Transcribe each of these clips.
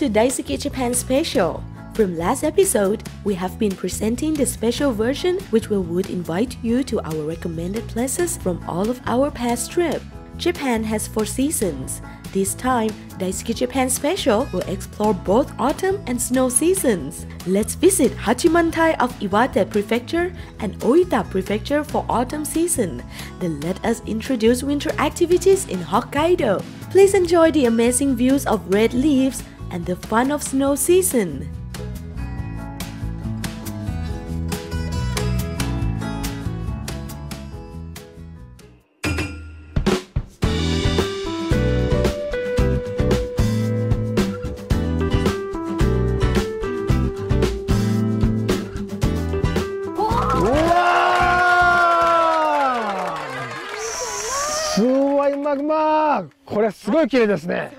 To Daisuki Japan Special. From last episode, we have been presenting the special version which we would invite you to our recommended places from all of our past trip. Japan has four seasons. This time, Daisuki Japan Special will explore both autumn and snow seasons. Let's visit Hachimantai of Iwate Prefecture and Oita Prefecture for autumn season. Then let us introduce winter activities in Hokkaido. Please enjoy the amazing views of red leaves and the fun of snow season. 우와! すごいマグマこれすごい綺麗ですねそう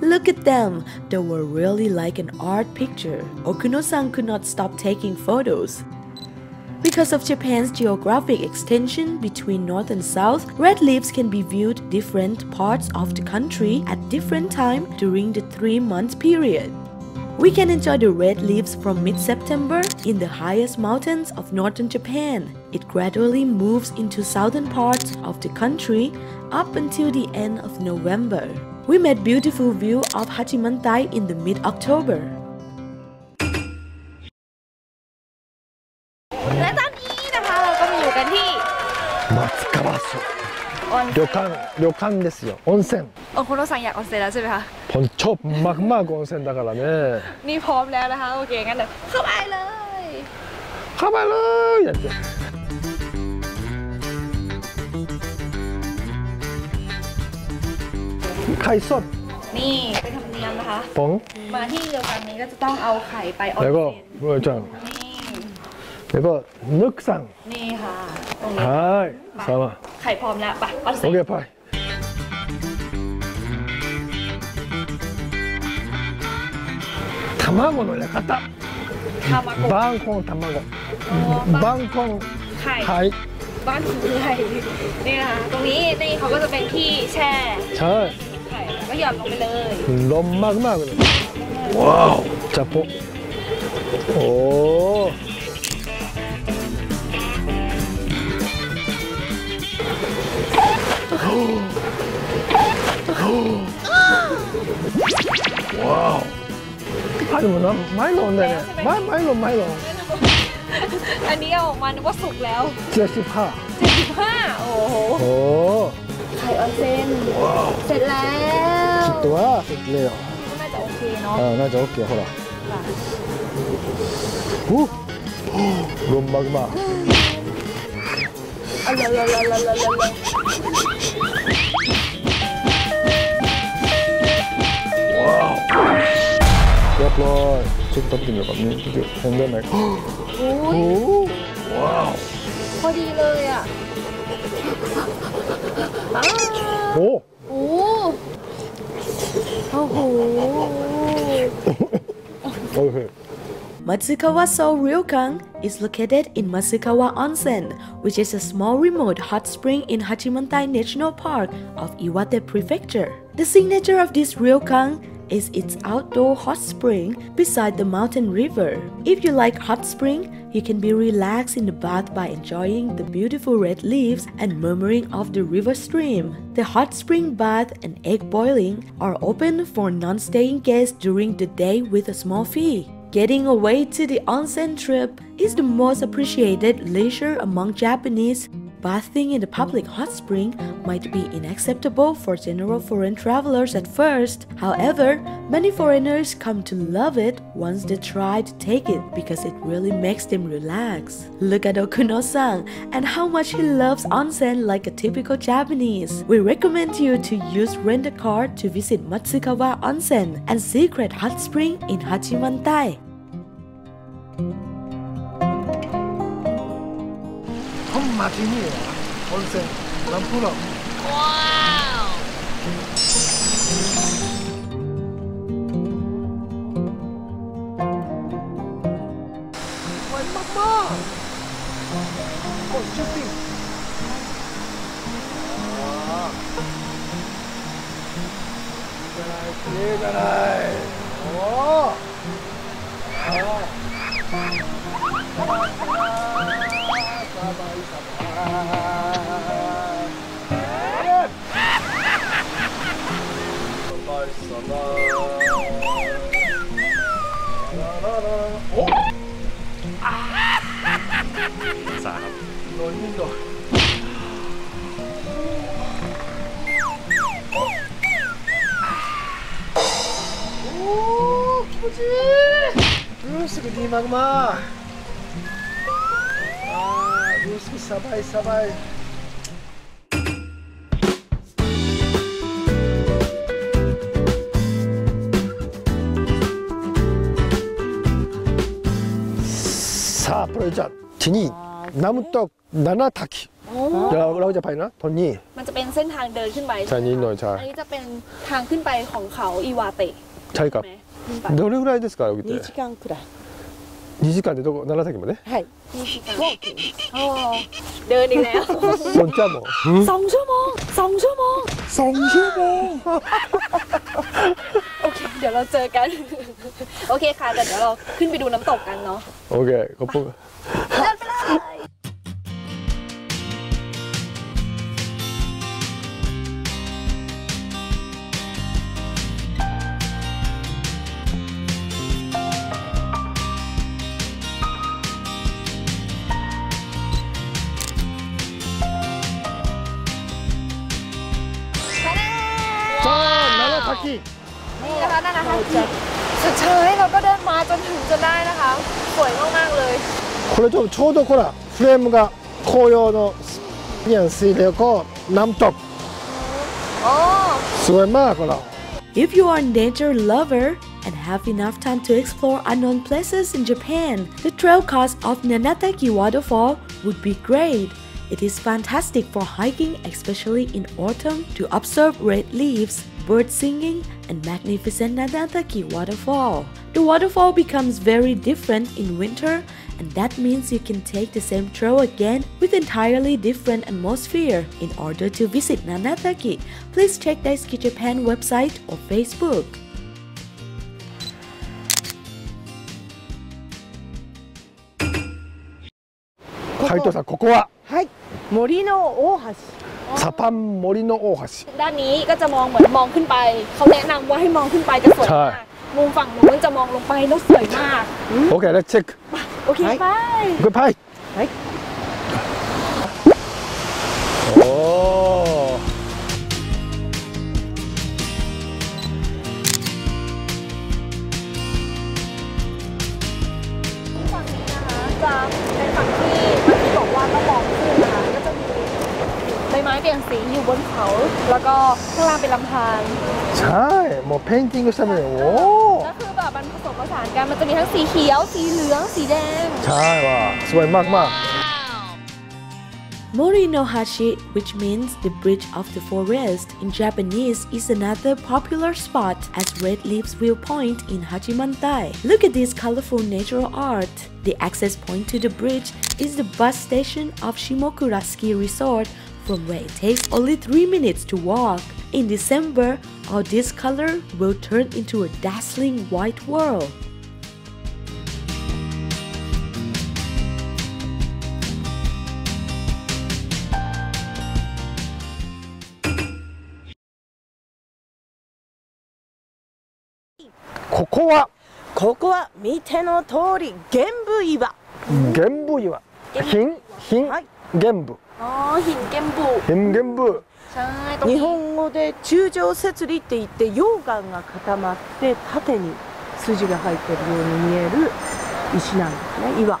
Look at them! They were really like an art picture. Okuno-san could not stop taking photos. Because of Japan's geographic extension between north and south, red leaves can be viewed different parts of the country at different time during the 3-month period. We can enjoy the red leaves from mid-September in the highest mountains of northern Japan. It gradually moves into southern parts of the country up until the end of November. We made beautiful view of Hachimantai in the mid-October. และตอนนี้นะคะเราก็มาอยู่กันที่ 松川署 ออน 旅館旅館ですよ温泉 โอคุโนซังอยากออนเซ็นแล้วใช่ไหมคะ ผมชอบมากๆ温泉だからね นี่พร้อมแล้วนะคะ โอเค งั้นเดี๋ยวเข้าไปเลย เข้ามาเลยやって ไข่สด นี่เป็นธรรมเนียมนะคะ ผง มาที่เดียวกันนี้ก็จะต้องเอาไข่ไปออน แล้วก็ เซ็น เมื่อจัง นี่ แล้วก็นึกสั่ง นี่ค่ะ ตรงนี้ はいさあ ไข่พร้อมแล้วไปออนเซ็ โอน เคไป卵の館 ทามาโกะ バンコン卵 อ๋อบ้าน バンコン ไข่ はい บ้านคือไข่นี่นะคะตรงนี้นี่เขาก็จะเป็นที่แช่ ใช่ ไข่ ก็หย่อนลงไปเลย ร้อนมากมากเลยว้าวจับปุ๊โอ้ว้าวあでもなマイロンだよねマイマイロンマイロン อันนี้เอาออกมานึกว่าสุกแล้ว 75 75โอ้โห โอ้ ไข่ออนเซ็นเสร็จแล้ว ว ちょっとはเสร็จแล้ว ก็น่าจะโอเคเนาะ あなんじゃオッケーほらおロンマグマ เอาเลยเลยเลยเลยเลย เรียบร้อยちょっと食べてみようかねちょっと変じゃない โอ้ย おおわ พอดีเลยอ่ะอ้าว おお โอ้ Oh. okay. Matsukawa So Ryokan is located in Matsukawa Onsen, which is a small remote hot spring in Hachimantai National Park of Iwate Prefecture. The signature of this ryokan is its outdoor hot spring beside the mountain river. If you like hot spring, you can be relaxed in the bath by enjoying the beautiful red leaves and murmuring of the river stream. The hot spring bath and egg boiling are open for non-staying guests during the day with a small fee. Getting away to the onsen trip is the most appreciated leisure among Japanese. Bathing in the public hot spring might be unacceptable for general foreign travelers at first. However, Many foreigners come to love it once they try to take it because it really makes them relax. Look at Okuno-san and how much he loves onsen like a typical Japanese. We recommend you to use rent-a-car to visit Matsukawa Onsen and Secret Hot Spring in Hachimantai. 나중에 온생 남프로 와우. 엄마 어 쇼핑. 와. 얘가라 넌 오, 기쁘지? 루스그 니마그마. 아, 루스그 사바이 사바이. 사, 프로자 티니 나 นานาทักิเราเราจะไปนะทอนนี่มันจะเป็นเส้นทางเดินขึ้นไปใช่ไหมนี่หน่อยใช่อันนี้จะเป็นทางขึ้นไปของเขาอิวาเตใช่ครับどれぐらいですか2時間くらい2時間でどこ奈良崎まではい2時間เดินอีกแล้วสองชั่วโมงสองชั่วโมงสองชั่วโมงสองชั่วโมงโอเคเดี๋ยวเราเจอกัน โอเคค่ะแต่เดี๋ยวเราขึ้นไปดูน้ำตกกันเนาะโอเคขอบคุณเดินไปเลย นานาทากิ นี่นะคะนั่นนะคะสุดเชยเราก็เดินมาจนถึงจนได้นะคะ สวยมากๆเลย これちょちょうどほらフレームが紅葉のニャン水流と南東 อ๋อ すごいまあほら If you are a nature lover and have enough time to explore unknown places in Japan, the trail course of Nanataki Waterfall would be great. It is fantastic for hiking, especially in autumn, to observe red leaves, bird singing and magnificent Nanataki waterfall. The waterfall becomes very different in winter and that means you can take the same trail again with entirely different atmosphere. In order to visit Nanataki, please check Daisuki Japan website or Facebook. Kaito さん、ここははい、森の大橋 สะพานโมริโนโอฮาชิด้านนี้ก็จะมองเหมือนมองขึ้นไป เขาแนะนำว่าให้มองขึ้นไปจะสวยมากมุมฝั่งนู้นจะมองลงไปแล้วสวยมาก โอเคแล้วเช็คโอเคไป goodbye はい Morinohashi, which means the bridge of the forest in Japanese, is another popular spot as Red Leaves Viewpoint in Hachimantai. Look at this colorful natural art. The access point to the bridge is the bus station of Shimokura Ski Resort from where it takes only 3 minutes to walk. In December, all this color will turn into a dazzling white world. ここはここは見ての通り玄武岩玄武岩品品はい玄武 ああ、ヒンゲンブ。ヒンゲンブ。日本語で中状節理って言って溶岩が固まって縦に筋が入ってるように見える石なんですね岩。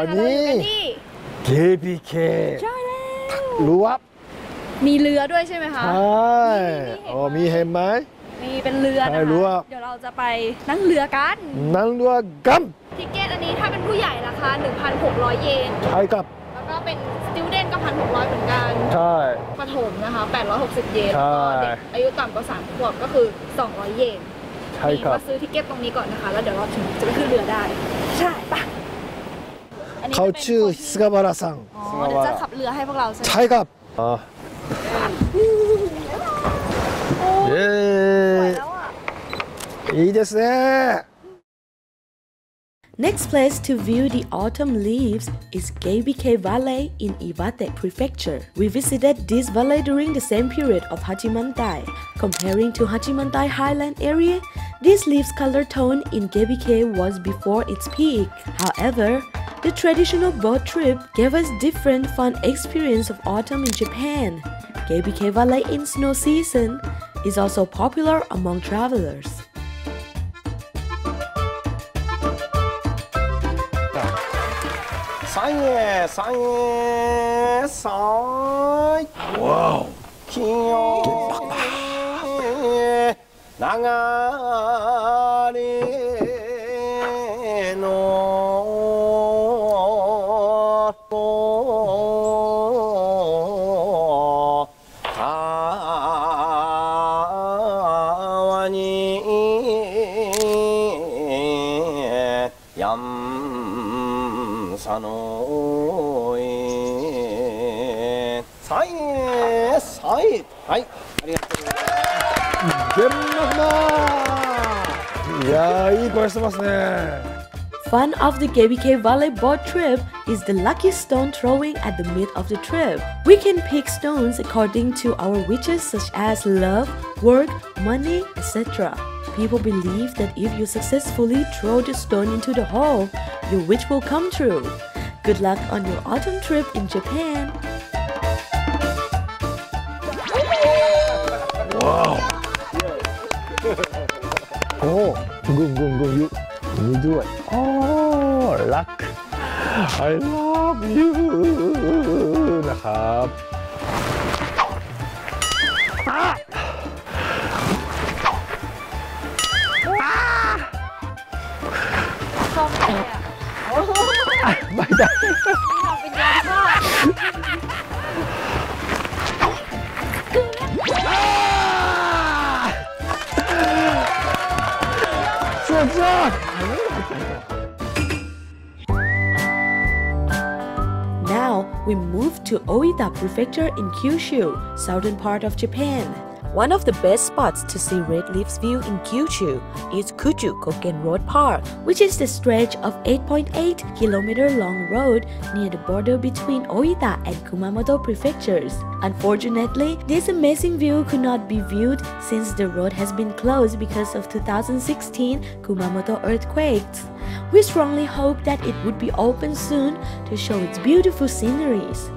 วันะนคะเราอนี้ยู่กันที่ KPK ใช่แล้วรู้ว่ามีเรือด้วยใช่ไหมคะใช่โอ้มีเห็นไหมมีเป็นเรือนะใช่คะรั้วเดี๋ยวเราจะไปนั่งเรือกัน นั่งเรือกัมทิเกตอันนี้ถ้าเป็นผู้ใหญ่ราคา 1,600 เยนใช่ครับแล้วก็เป็นสติ d เดนก็ 1,600 เหมือนกัน ใช่ประถมนะคะ 860 เยนใช่แล้วก็เด็กอายุต่ำกว่า3ขวบก็คือ 200 เยนใช่ครับมาซื้อทิเกตตรงนี้ก่อนนะคะ แล้วเดี๋ยวเราถึงจะไปขึ้นเรือได้ ใช่ปะอันนี้ เขาชื่อสกาบาราซังอ๋อเดี๋ยวจะขับเรือให้พวกเราใช่ไหมใช่ครับอ๋อเย้いいですね Next place to view the autumn leaves is Geibikei Valley in Iwate Prefecture. We visited this valley during the same period of Hachimantai. Comparing to Hachimantai Highland area, this leaves color tone in Geibikei was before its peak. However, the traditional boat trip gave us different fun experience of autumn in Japan. Geibikei Valley in snow season is also popular among travelers. 상해 상해 상 sanoe sae sae はいありがとうございますゲンマフいやいい声してますね Fun of the KBK volleyball trip is the lucky stone throwing at the mid of the trip. We can pick stones according to our wishes such as love, work, money, etc. People believe that if you successfully throw the stone into the hole, your wish will come true. Good luck on your autumn trip in Japan. โอ้กุมกุมกุมยุนี่ด้วยโอ้รัก I love you นะครับ to Oita Prefecture in Kyushu, southern part of Japan. One of the best spots to see red leaves view in Kyushu is Kuju Kogen Road Park, which is the stretch of 8.8 kilometer long road near the border between Oita and Kumamoto prefectures. Unfortunately, this amazing view could not be viewed since the road has been closed because of 2016 Kumamoto earthquakes. We strongly hope that it would be open soon to show its beautiful sceneries.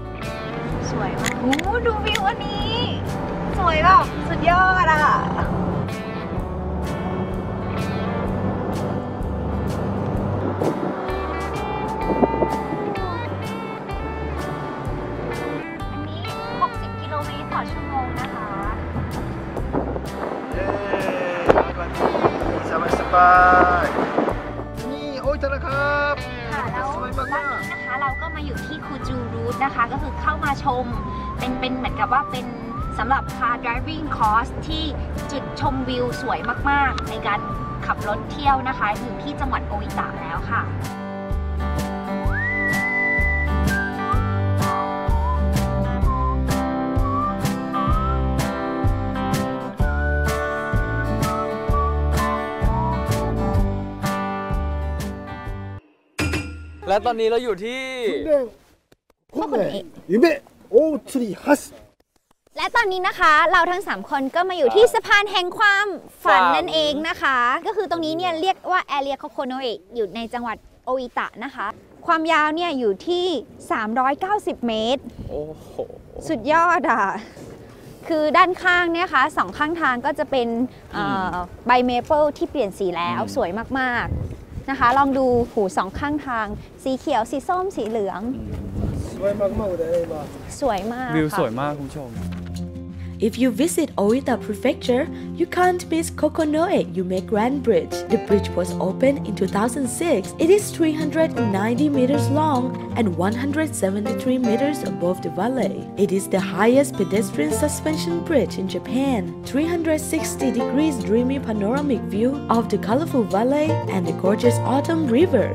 สวยมากโอ้ดูวิวอันนี้ สวยแบบสุดยอดอะับว่าเป็นสำหรับ car driving course ที่จุดชมวิวสวยมากๆ ในการขับรถเที่ยวนะคะอยู่ที่จังหวัดโออิตะแล้วค่ะและตอนนี้เราอยู่ที่คุณเดงคุณเดงอิเมโอทรีฮัส และตอนนี้นะคะเราทั้ง 3 คนก็มาอยู่ที่สะพานแห่งความฝันฝันนั่นเองนะคะ ก็คือตรงนี้เนี่ยเรียกว่าแอเรียโคโคโนเอะอยู่ในจังหวัดโออิตะนะคะ ความยาวเนี่ยอยู่ที่ 390 เมตร โอ้โห สุดยอดอะ คือด้านข้างเนี่ยค่ะสองข้างทางก็จะเป็นเอ่อใบเมเปิลที่เปลี่ยนสีแล้วสวยมากๆนะคะ ลองดูหูสองข้างทาง สีเขียว สีส้ม สีเหลือง สวยมากๆเลย今สวยมากวิวค่ะสวยมากคุณผู้ชม If you visit Oita Prefecture, you can't miss Kokonoe Yume Grand Bridge. The bridge was opened in 2006. It is 390 meters long and 173 meters above the valley. It is the highest pedestrian suspension bridge in Japan. 360 degrees dreamy panoramic view of the colorful valley and the gorgeous autumn river.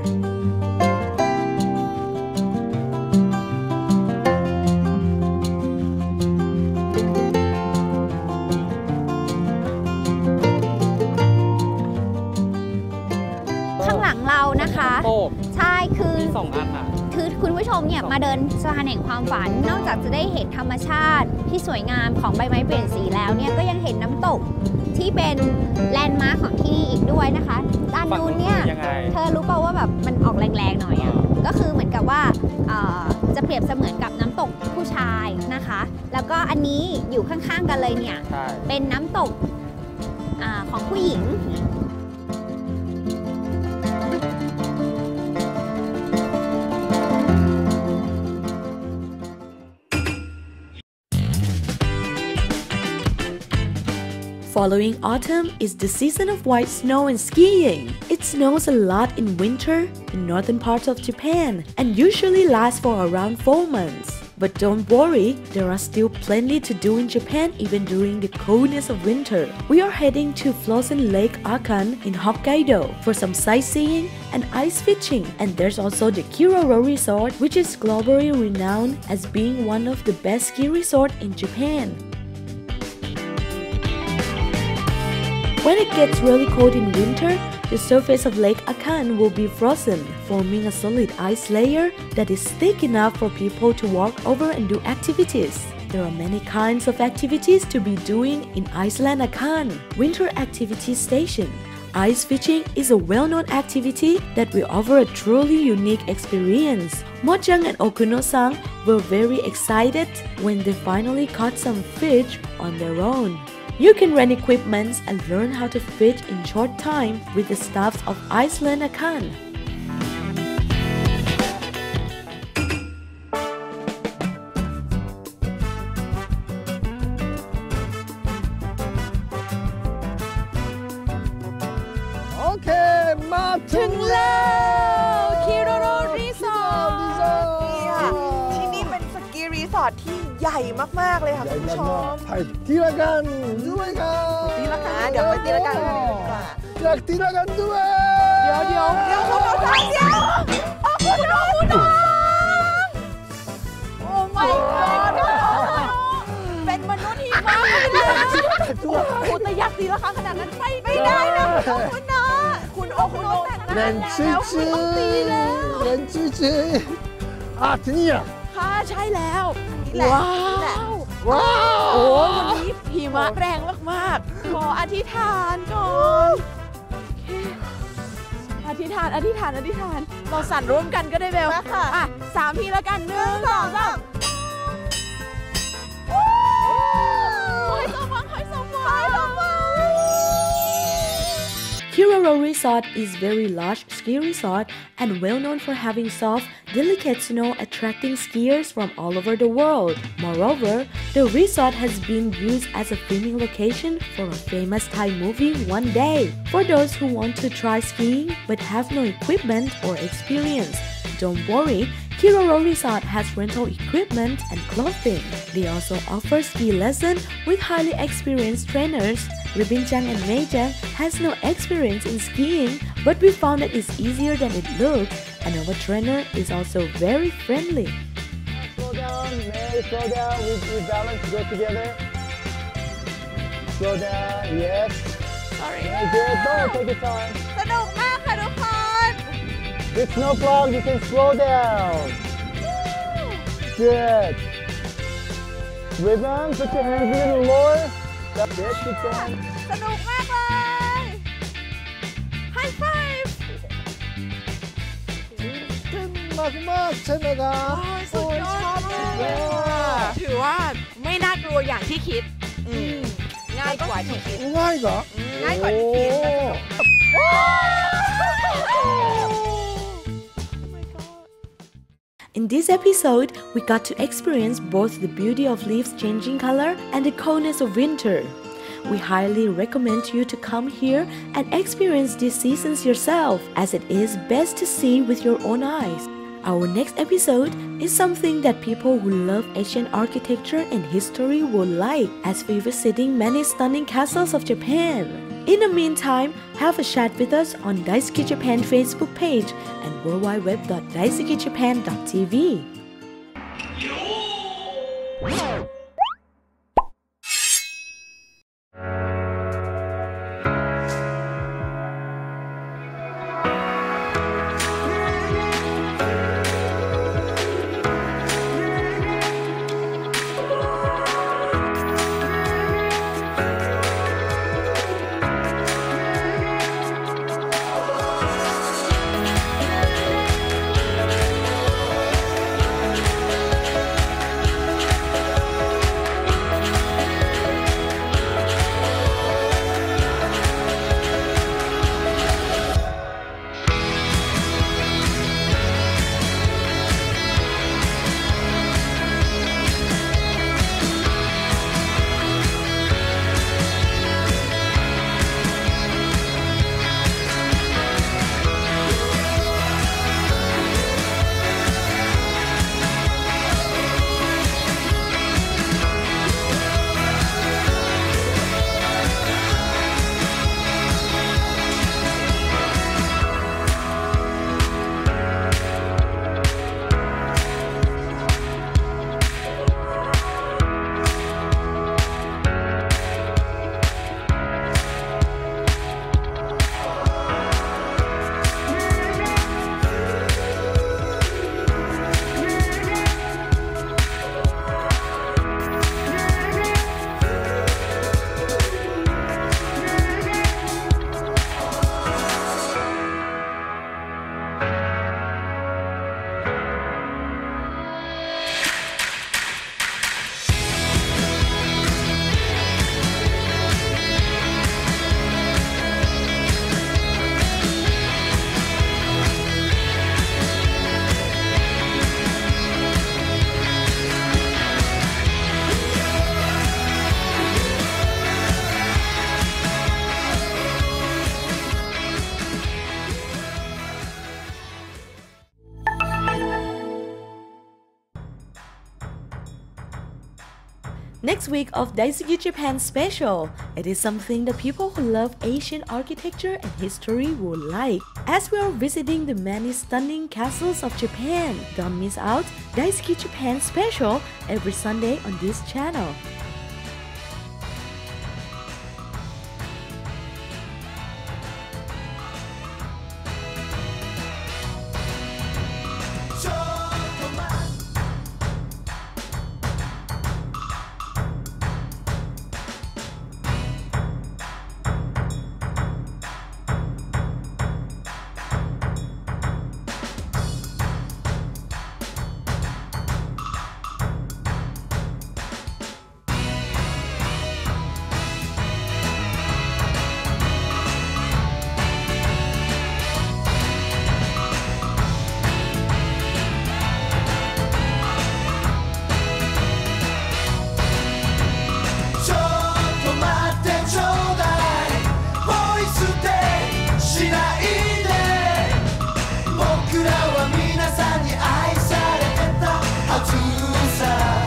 นี่ยมาเดินสะพานแห่งความฝัน นอกจากจะได้เห็นธรรมชาติที่สวยงามของใบไม้เปลี่ยนสีแล้วเนี่ยก็ยังเห็นน้ำตกที่เป็นแลนด์มาร์คของที่นี่อีกด้วยนะคะ ด้านฝั่งนู้นู้นนเนี่ยคือยังไง เธอรู้เปล่าว่าแบบมันออกแรงๆหน่อยอะ ก็คือเหมือนกับว่าเอ่อจะเปรียบเสมือนกับน้ำตกผู้ชายนะคะ แล้วก็อันนี้อยู่ข้างๆกันเลยเนี่ย ใช่ เป็นน้ำตก following autumn is the season of white snow and skiing. It snows a lot in winter in northern parts of Japan and usually lasts for around 4 months. But don't worry, there are still plenty to do in Japan even during the coldness of winter. We are heading to Frozen Lake Akan in Hokkaido for some sightseeing and ice fishing. And there's also the Kiroro Resort, which is globally renowned as being one of the best ski resorts in Japan. When it gets really cold in winter, the surface of Lake Akan will be frozen, forming a solid ice layer that is thick enough for people to walk over and do activities. There are many kinds of activities to be doing in Iceland Akan. Winter Activity Station. Ice fishing is a well-known activity that will offer a truly unique experience. Mojang and Okuno-san were very excited when they finally caught some fish on their own. You can rent equipment and learn how to fish in short time with the staffs of Iceland Akan. มาก ๆ เลยค่ะใหญ่คุณผู้ชมากมๆไปตีละกันด้วยกันตีละกันเดี๋ยวไปตีละกันกันดีกว่าอยากตีละกันด้วยเดี๋ยวเดี๋ยวเดี๋ยวคุณน้องเดี๋ยวโอ้คุณน้องคุณน้องโอ้ my god เป็นมนุษย์หิมะไปแล้วคุณแต่อยากตีละครั้งขนาดนั้นไม่ไม่ได้นะคุณน้าคุณโอคุณโอแต่งเล่งานนชิแล้วคุชิณต้องตีแล้วเล่นชิชิอะที่นี่อะค่ะใช่แล้ว นี่แหละว้านี่แหละวว้าวโอ้วันนี้หิมะแรงมากๆ ขออธิษฐานก่อนโอเคอธิษฐานอธิษฐานอธิษฐานเราสั่นร่วมกันก็ได้เบลมาค่ะอะสามทีแล้วกันหนึ่งสองสาม Kiroro Resort is very large ski resort and well known for having soft, delicate snow attracting skiers from all over the world. Moreover, the resort has been used as a filming location for a famous Thai movie One Day. For those who want to try skiing but have no equipment or experience, don't worry, Kiroro Resort has rental equipment and clothing. They also offer ski lesson with highly experienced trainers. Ribin Chang and Mei Chang has no experience in skiing, but we found that it's easier than it looks, and our trainer is also very friendly. slow down May slow down we we balance go together slow down yes sorry very good don't take your time สนุกมากค่ะทุกคน With no problem, you can slow down. Good. Rhythm, put your hands In the floor. That's it, keep going. สนุกมากเลย high five เก่งมากๆใช่ไหมครับโอ้ยสุดยอดมากเลยค่ะถือว่าไม่น่ากลัวอย่างที่คิดอืมง่ายกว่าที่คิดง่ายเหรอง่ายกว่าที่คิด In this episode, we got to experience both the beauty of leaves changing color and the coldness of winter. We highly recommend you to come here and experience these seasons yourself, as it is best to see with your own eyes. Our next episode is something that people who love Asian architecture and history will like, as we visiting many stunning castles of Japan. In the meantime, have a chat with us on Daisuki Japan Facebook page and worldwide.daisukijapan.tv. week of Daisuki Japan special, it is something that people who love Asian architecture and history will like. As we are visiting the many stunning castles of Japan, don't miss out Daisuki Japan special every Sunday on this channel.